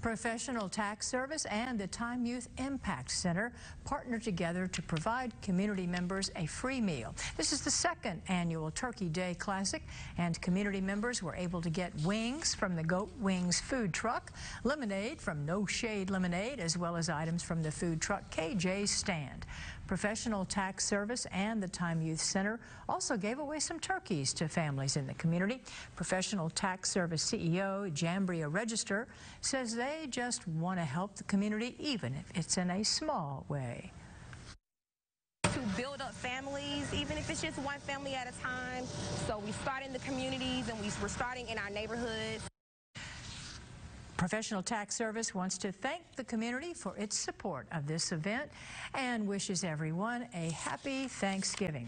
Professional Tax Service and the Time Youth Impact Center partnered together to provide community members a free meal. This is the second annual Turkey Day Classic, and community members were able to get wings from the Goat Wings food truck, lemonade from No Shade Lemonade, as well as items from the food truck KJ's stand. Professional Tax Service and the Time Youth Center also gave away some turkeys to families in the community. Professional Tax Service CEO Jambria Register says they just want to help the community even if it's in a small way to build up families, even if it's just one family at a time. So we start in the communities and we, we're starting in our neighborhoods. Professional Tax Service wants to thank the community for its support of this event and wishes everyone a happy Thanksgiving.